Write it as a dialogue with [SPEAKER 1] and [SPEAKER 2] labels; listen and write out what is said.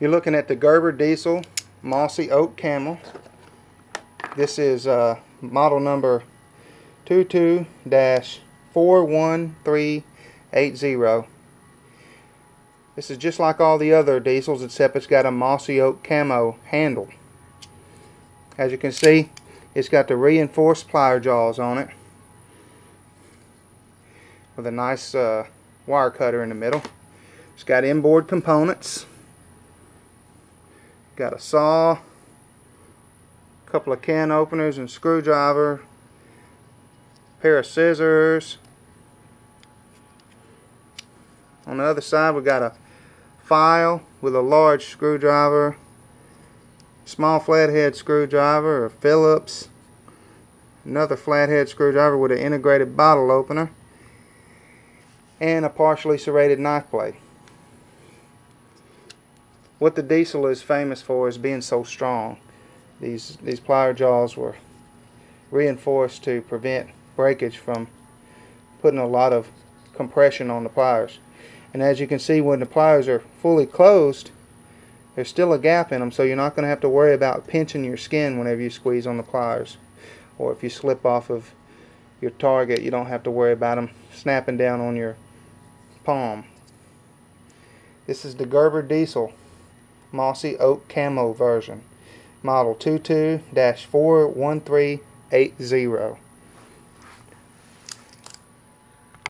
[SPEAKER 1] You're looking at the Gerber Diesel Mossy Oak Camo. This is uh, model number 22-41380. This is just like all the other diesels except it's got a mossy oak camo handle. As you can see, it's got the reinforced plier jaws on it with a nice uh, wire cutter in the middle. It's got inboard components. Got a saw, a couple of can openers and screwdriver, pair of scissors. On the other side we got a file with a large screwdriver, small flathead screwdriver or Phillips, another flathead screwdriver with an integrated bottle opener, and a partially serrated knife blade. What the diesel is famous for is being so strong. These, these plier jaws were reinforced to prevent breakage from putting a lot of compression on the pliers. And as you can see when the pliers are fully closed, there's still a gap in them so you're not going to have to worry about pinching your skin whenever you squeeze on the pliers. Or if you slip off of your target, you don't have to worry about them snapping down on your palm. This is the Gerber Diesel Mossy Oak Camo version, model 22-41380.